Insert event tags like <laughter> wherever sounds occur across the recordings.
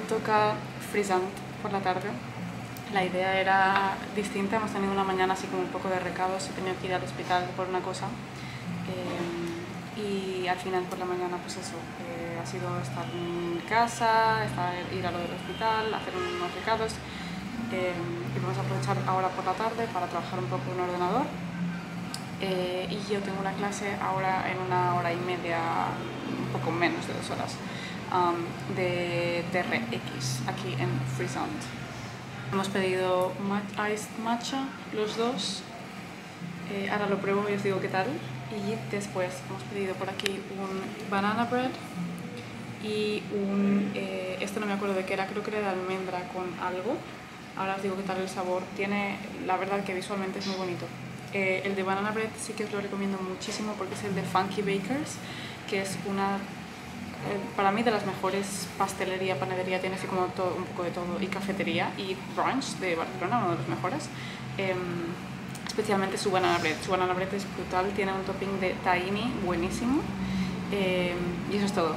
toca Frisant por la tarde. La idea era distinta, hemos tenido una mañana así como un poco de recados, he tenido que ir al hospital por una cosa. eh, y al final por la mañana pues eso, eh, ha sido estar en casa, estar, ir a lo del hospital, hacer unos recados. eh, y vamos a aprovechar ahora por la tarde para trabajar un poco en ordenador. Eh, y yo tengo una clase ahora en una hora y media, un poco menos de dos horas, um, de TRX aquí en Friesland. Hemos pedido iced matcha los dos. Eh, ahora lo pruebo y os digo qué tal. Y después hemos pedido por aquí un banana bread y un... eh, esto no me acuerdo de qué era, creo que era de almendra con algo. Ahora os digo qué tal el sabor. Tiene, la verdad que visualmente es muy bonito. Eh, el de banana bread sí que os lo recomiendo muchísimo porque es el de Funky Bakers, que es una para mí de las mejores pastelería, panadería, tiene así como todo, un poco de todo, y cafetería, y brunch de Barcelona, uno de los mejores. Em, especialmente su banana bread. Su banana bread es brutal, tiene un topping de tahini buenísimo. Em, y eso es todo.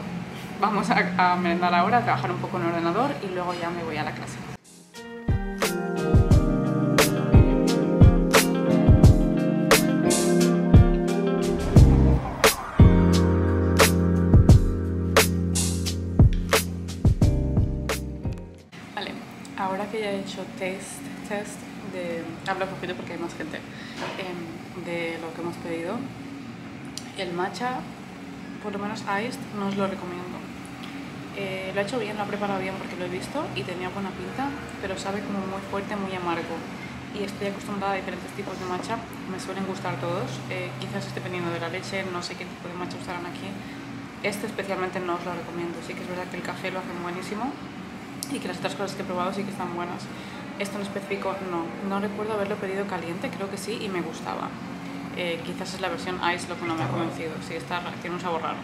Vamos a, a merendar ahora, a trabajar un poco en ordenador y luego ya me voy a la clase. Ahora que ya he hecho test, test de... Hablo un poquito porque hay más gente. em, de lo que hemos pedido. El matcha, por lo menos iced, no os lo recomiendo. Eh, lo he hecho bien, lo he preparado bien porque lo he visto y tenía buena pinta, pero sabe como muy fuerte, muy amargo. Y estoy acostumbrada a diferentes tipos de matcha, me suelen gustar todos. Eh, quizás esté dependiendo de la leche, no sé qué tipo de matcha usarán aquí. Este especialmente no os lo recomiendo, sí que es verdad que el café lo hacen buenísimo y que las otras cosas que he probado sí que están buenas. Esto en específico no, no recuerdo haberlo pedido caliente, creo que sí, y me gustaba. Eh, quizás es la versión ice lo que no me ha convencido, sí, está, tiene un sabor raro.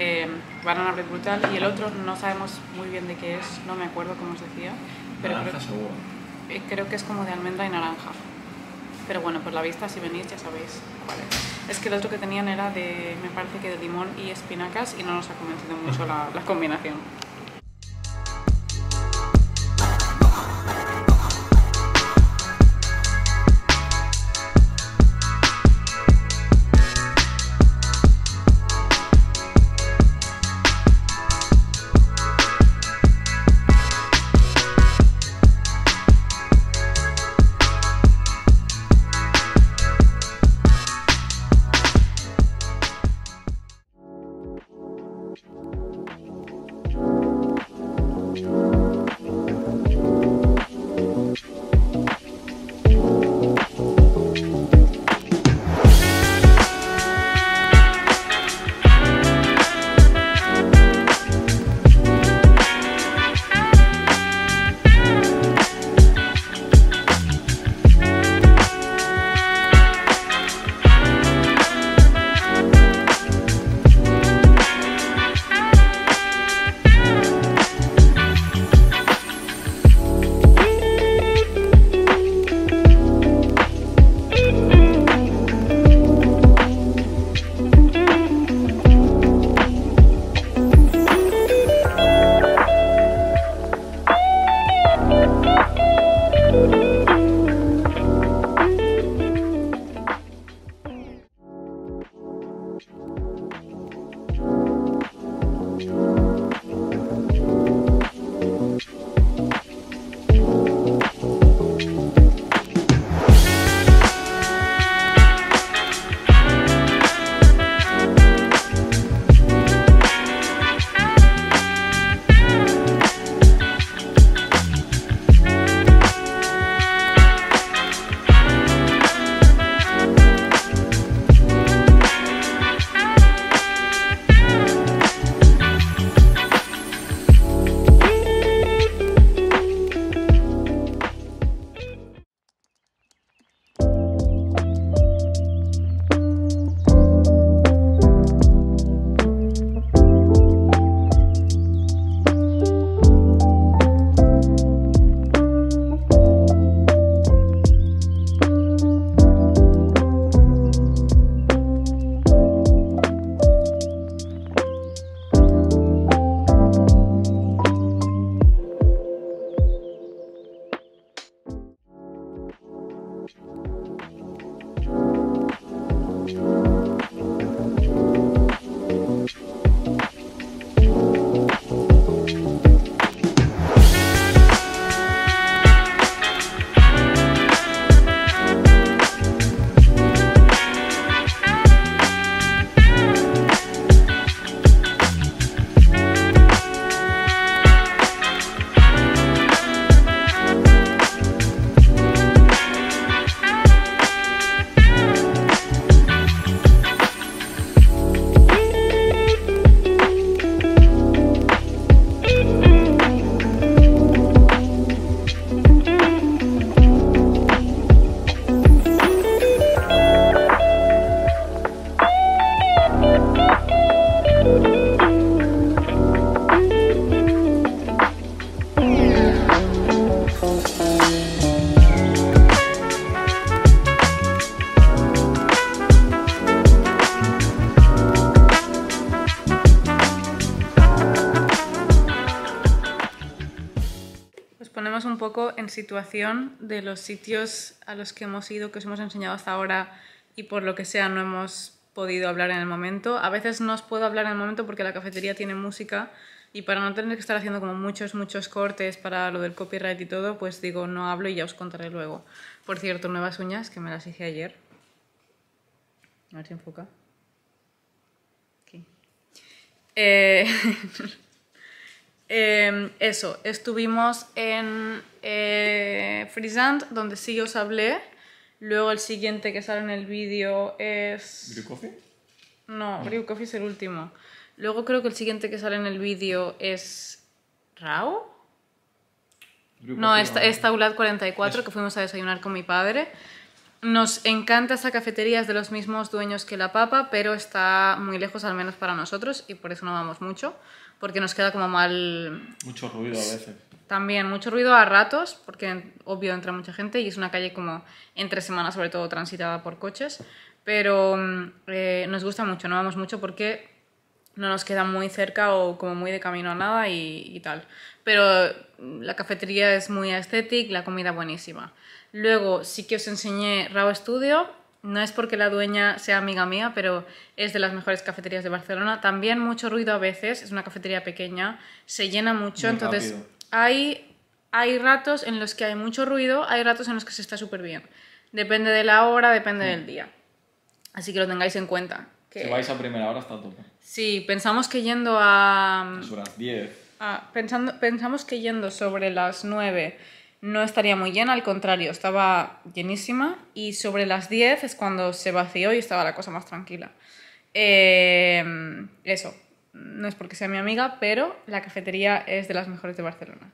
Eh, banana bread brutal y el otro no sabemos muy bien de qué es, no me acuerdo cómo os decía, pero creo, Naranja seguro. eh, creo que es como de almendra y naranja. Pero bueno, por la vista, si venís ya sabéis cuál es. Es que el otro que tenían era de, me parece que de limón y espinacas y no nos ha convencido mucho la, la combinación. Poco en situación de los sitios a los que hemos ido, que os hemos enseñado hasta ahora y por lo que sea no hemos podido hablar en el momento. A veces no os puedo hablar en el momento porque la cafetería tiene música y para no tener que estar haciendo como muchos, muchos cortes para lo del copyright y todo, pues digo, no hablo y ya os contaré luego. Por cierto, nuevas uñas que me las hice ayer. A ver si enfoca. Aquí. Eh, <laughs> eh, eso, estuvimos en eh, Frisant, donde sí os hablé. Luego el siguiente que sale en el vídeo es... ¿Brew Coffee? No, Brew Coffee es el último. Luego creo que el siguiente que sale en el vídeo es... ¿Rao? No, vale. esta Ulat 44 Eso. que fuimos a desayunar con mi padre. Nos encanta esa cafetería, es de los mismos dueños que la papa, pero está muy lejos al menos para nosotros y por eso no vamos mucho, porque nos queda como mal Mucho ruido a veces. también mucho ruido a ratos, porque obvio entra mucha gente y es una calle como entre semanas sobre todo transitada por coches, pero mm, eh, nos gusta mucho, no vamos mucho porque no nos queda muy cerca o como muy de camino a nada y, y tal. Pero mm, la cafetería es muy estética, la comida buenísima. Luego sí que os enseñé Rao Studio, no es porque la dueña sea amiga mía, pero es de las mejores cafeterías de Barcelona. También mucho ruido a veces, es una cafetería pequeña, se llena mucho, Muy entonces rápido. hay, hay ratos en los que hay mucho ruido, hay ratos en los que se está súper bien. Depende de la hora, depende del día. Así que lo tengáis en cuenta. Que, Si vais a primera hora está a tope. Sí, pensamos que yendo a... Es horas 10. Ah, pensando, pensamos que yendo sobre las 9 no estaría muy llena, al contrario, estaba llenísima y sobre las 10 es cuando se vació y estaba la cosa más tranquila. Eh, eso, no es porque sea mi amiga, pero la cafetería es de las mejores de Barcelona.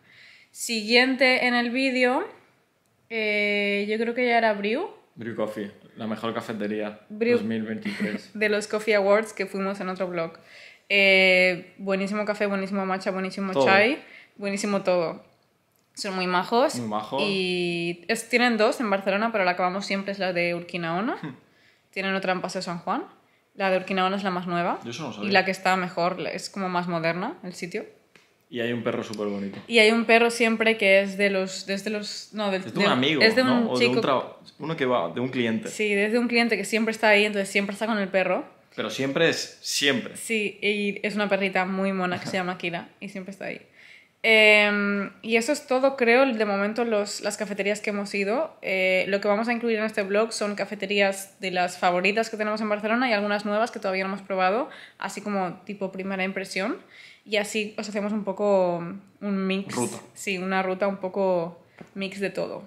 Siguiente en el vídeo, eh, yo creo que ya era Brew, Brew Coffee, la mejor cafetería Brew- 2023. <laughs> de los Coffee Awards que fuimos en otro blog. Eh, buenísimo café, buenísimo matcha, buenísimo Todo. chai, buenísimo todo. Son muy majos. Muy majos. Y es- tienen dos en Barcelona, pero la que vamos siempre es la de Urquinaona. Hmm. tienen otra en Paseo San Juan. La de Urquinaona es la más nueva. Yo eso no y sabía. la que está mejor es como más moderna, el sitio. Y hay un perro súper bonito. Y hay un perro siempre que es de los... Desde los no, del- Es de un amigo, Es de ¿no? un O de chico... un tra- Uno que va, de un cliente. Sí, desde un cliente que siempre está ahí, entonces siempre está con el perro. Pero siempre es siempre. Sí, y es una perrita muy mona que se llama Kira y siempre está ahí. Eh, y eso es todo, creo, de momento los, las cafeterías que hemos ido. Eh, lo que vamos a incluir en este blog son cafeterías de las favoritas que tenemos en Barcelona y algunas nuevas que todavía no hemos probado, así como tipo primera impresión. Y así os hacemos un poco un mix. Ruta. Sí, una ruta un poco mix de todo.